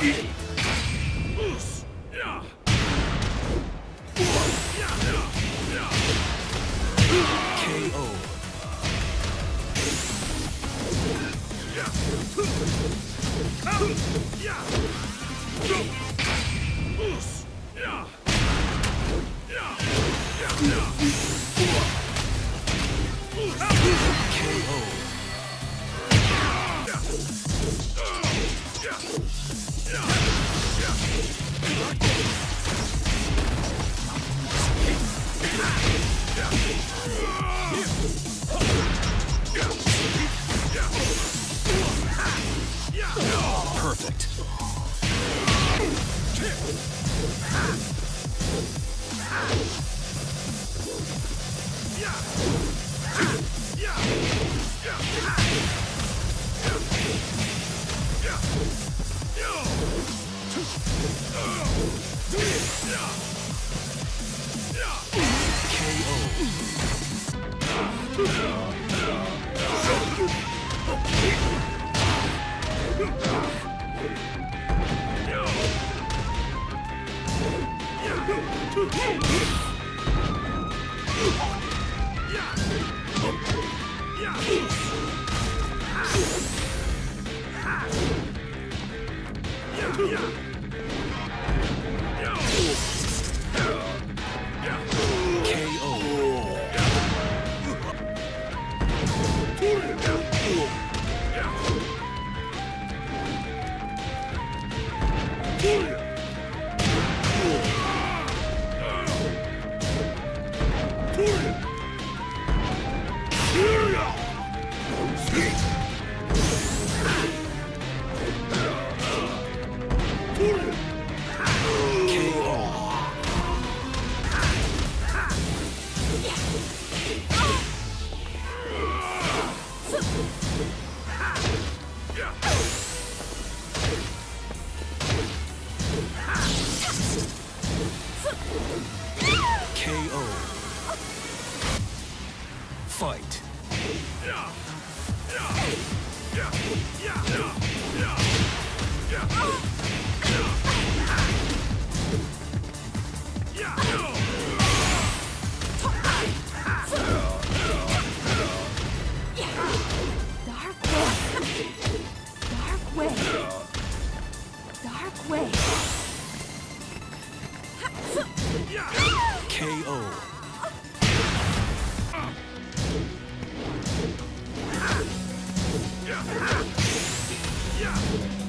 KO. Perfect. KO. KO. Fight. Dark way. Dark way. Dark KO.